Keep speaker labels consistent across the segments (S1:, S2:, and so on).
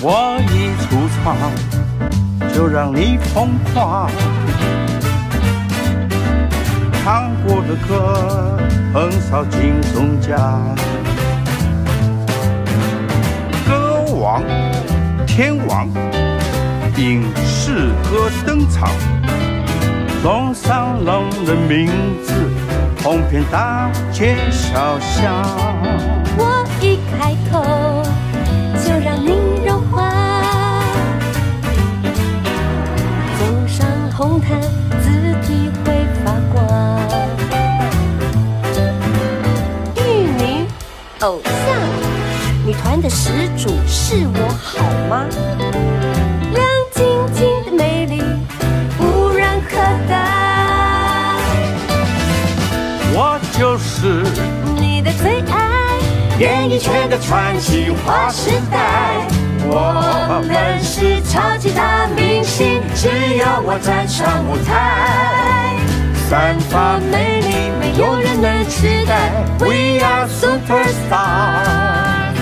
S1: 我一出场就让你疯狂，唱过的歌横扫金钟奖，歌王、天王。因诗歌登场，龙上龙的名字，红遍大街小巷。
S2: 我一开口就让你融化，走上红毯，字体会发光。玉女偶像，女团的始祖是我好吗？的最爱，演艺圈的传奇划时代。我们是超级大明星，只要我站上舞台，散发魅力，没有人能取代。We are superstar，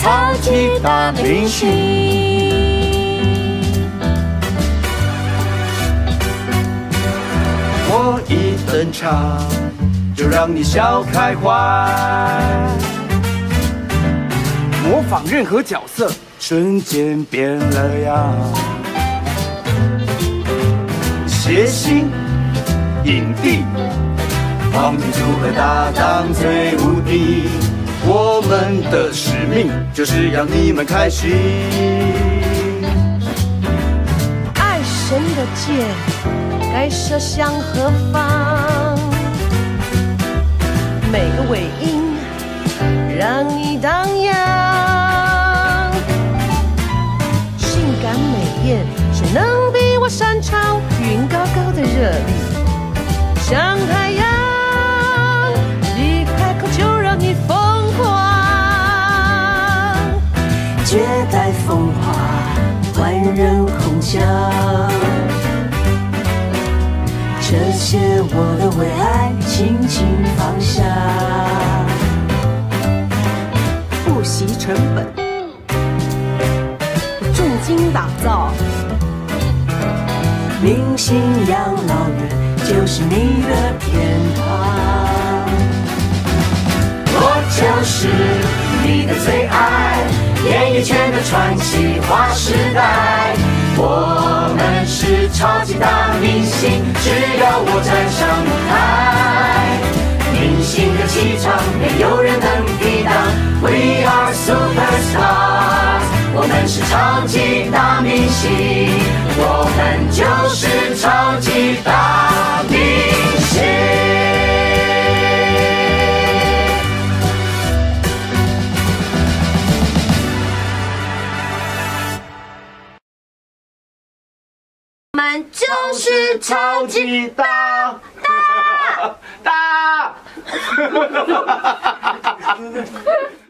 S2: 超级大明星。
S1: 我一登场就让你笑开怀，模仿任何角色，瞬间变了样。谐星、影帝，黄金组合搭档最无敌。我们的使命就是让你们开心。
S2: 爱神的箭该射向何方？每个尾音让你荡漾。性感美艳，谁能比我擅长？云高高的热力，像太阳，一开口就让你疯狂。绝代风华，万人空巷。些我的为爱轻轻放下，不惜成本，重金打造。明星养老院就是你的天堂。我就是你的最爱，演艺圈的传奇划时代。我是超级大明星，只要我站上舞台，明星的气场没有人能抵挡。We are superstars，我们是超级大明星，我们就是超级大明。我们就是超级
S1: 大大大。